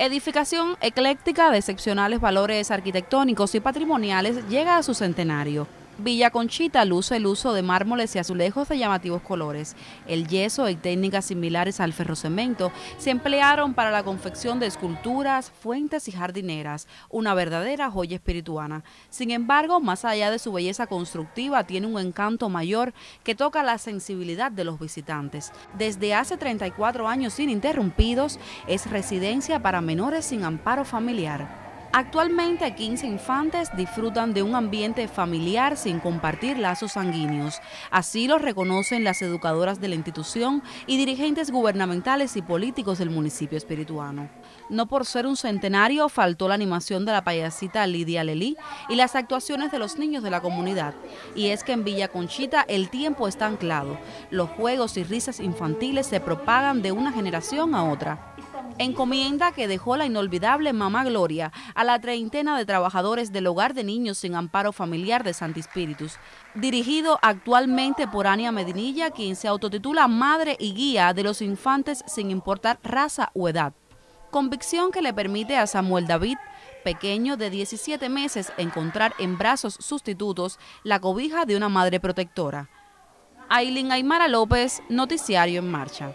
Edificación ecléctica de excepcionales valores arquitectónicos y patrimoniales llega a su centenario. Villa Conchita luce el uso de mármoles y azulejos de llamativos colores. El yeso y técnicas similares al ferrocemento se emplearon para la confección de esculturas, fuentes y jardineras, una verdadera joya espirituana. Sin embargo, más allá de su belleza constructiva, tiene un encanto mayor que toca la sensibilidad de los visitantes. Desde hace 34 años ininterrumpidos, es residencia para menores sin amparo familiar. Actualmente 15 infantes disfrutan de un ambiente familiar sin compartir lazos sanguíneos. Así lo reconocen las educadoras de la institución y dirigentes gubernamentales y políticos del municipio espirituano. No por ser un centenario faltó la animación de la payasita Lidia Lelí y las actuaciones de los niños de la comunidad. Y es que en Villa Conchita el tiempo está anclado. Los juegos y risas infantiles se propagan de una generación a otra encomienda que dejó la inolvidable Mamá Gloria a la treintena de trabajadores del Hogar de Niños sin Amparo Familiar de Santi Espíritus, dirigido actualmente por Ania Medinilla, quien se autotitula Madre y Guía de los Infantes sin importar raza o edad. Convicción que le permite a Samuel David, pequeño de 17 meses, encontrar en brazos sustitutos la cobija de una madre protectora. Aileen Aymara López, Noticiario en Marcha.